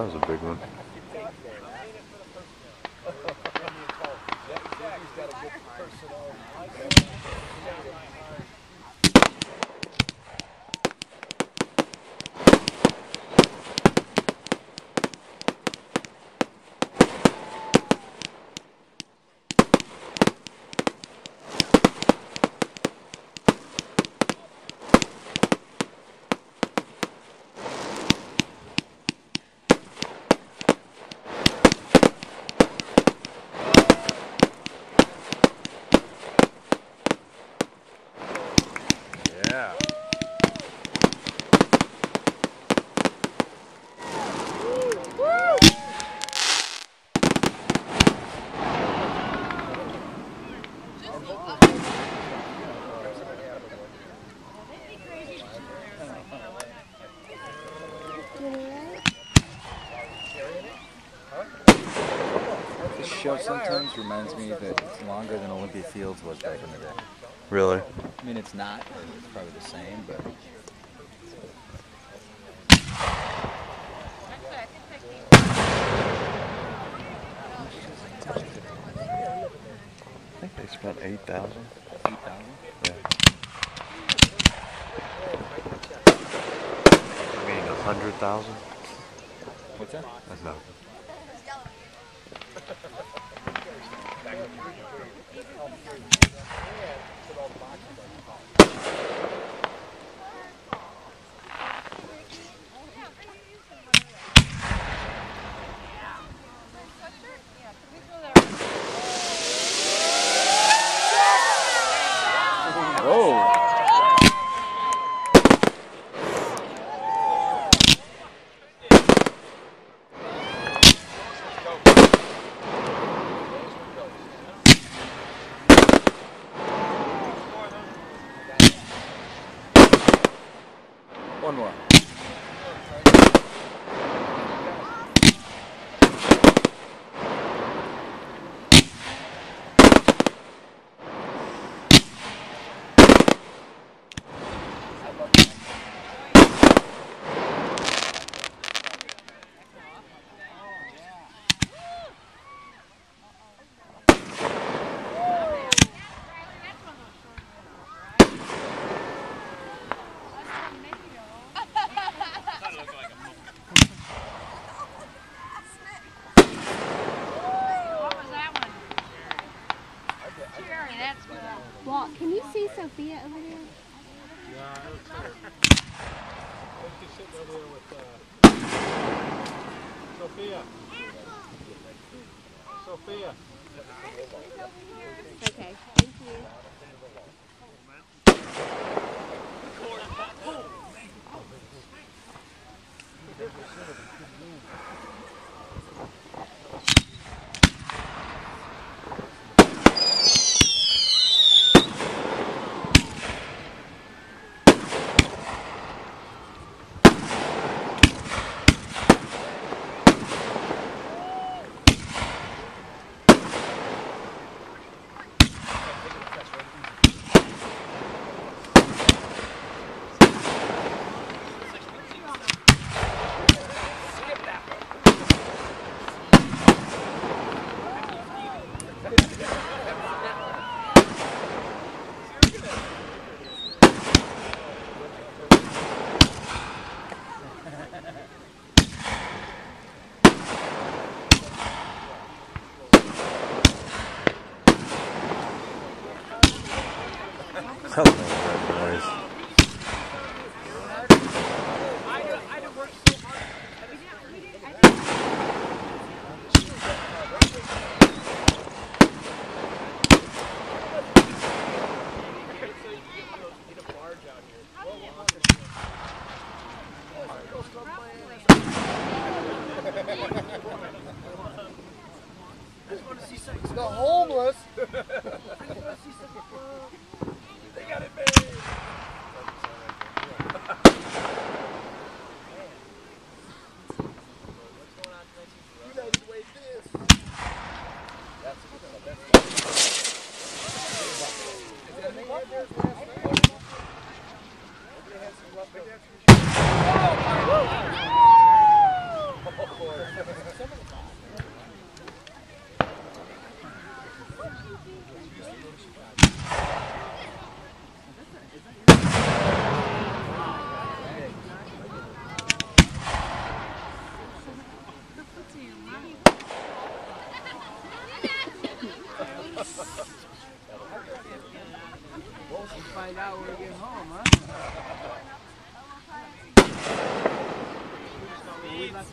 that was a big one. Sometimes reminds me that it's longer than Olympia Fields was back in the day. Really? I mean, it's not. It's probably the same, but I think they spent 8,000. eight thousand. Yeah. I mean, 100,000? What's that? That's nothing. Whoa! Onua. You see Sophia over there? with uh, Sophia. Sophia. Okay, thank you. That homeless. Find out when we get home, huh? We left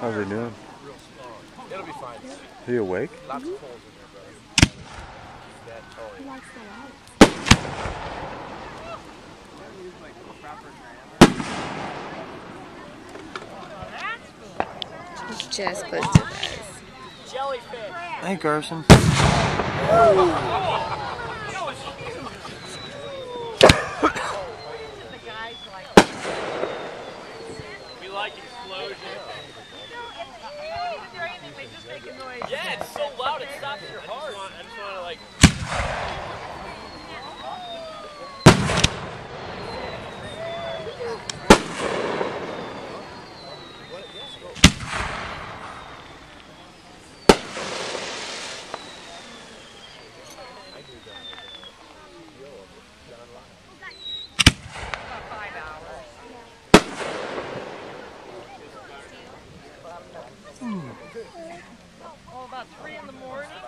How's he doing? It'll be fine. He awake? Lots of holes in there, brother. He likes the lights. Use like proper grammar. Just put to bed. Hey, Carson. like explosion. Yeah, it's so loud it stops your heart. I just want to like... Oh, about 3 in the morning?